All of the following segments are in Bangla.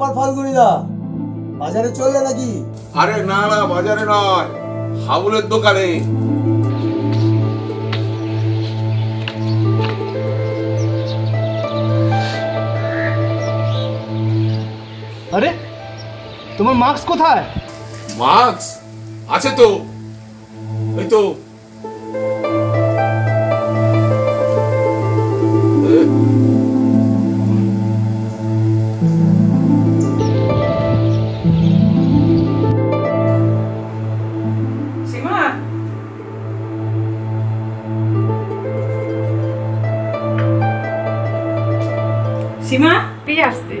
ব্যাপার ফাল্গুনিদা বাজারে চললে নাকি? আরে না না বাজারে নয় হাবুলের দোকানে। আরে তোমার মাস্ক কোথায়? মাস্ক? আছে তো। এই তো সীমা পেয়ে আসছে।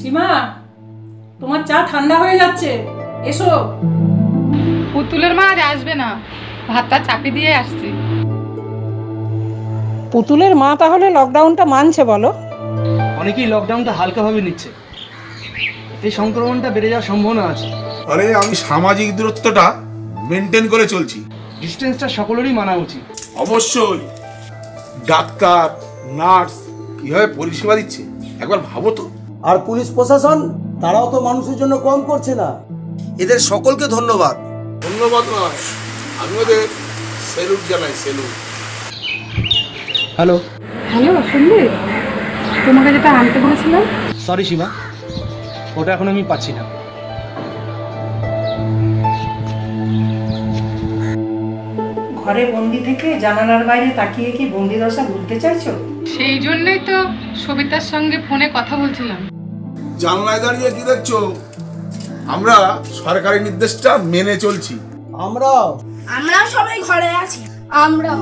সীমা তোমার চা ঠান্ডা হয়ে যাচ্ছে। এসো। পুতুলের মা আজ আসবে না। ভাতটা চাপি দিয়ে আসছি। পুতুলের মা তাহলে লকডাউনটা মানছে বলো। অনেকেই লকডাউনটা হালকাভাবে নিচ্ছে। এই সংক্রমণটা বেড়ে যাওয়ার সম্ভাবনা আছে। আরে আমি সামাজিক দূরত্বটা মেনটেন করে চলছি। ডিস্টেন্সটা সকলেরই মানা উচিত। অবশ্যই। ডাক্তার নার্স কীভাবে পরিষেবা দিচ্ছে একবার ভাবো তো। আর পুলিশ প্রশাসন তারাও তো মানুষের জন্য কম করছে না। এদের সকলকে ধন্যবাদ। ধন্যবাদ নয় আমি ওদের সেলুট জানাই সেলুট হ্যালো হ্যালো শুনলি তোমাকে যেটা আনতে বলেছিলাম। সরি সীমা। ওটা এখন আমি পাচ্ছি না। ঘরে বন্দি থেকে জানালার বাইরে তাকিয়ে কি বন্দি দশা ভুলতে চাইছো? সেই জন্যই তো সবিতার সঙ্গে ফোনে কথা বলছিলাম। জানলায় দাঁড়িয়ে কি দেখছ? আমরা সরকারি নির্দেশটা মেনে চলছি। আমরাও। আমরাও সবাই ঘরে আছি। আমরাও।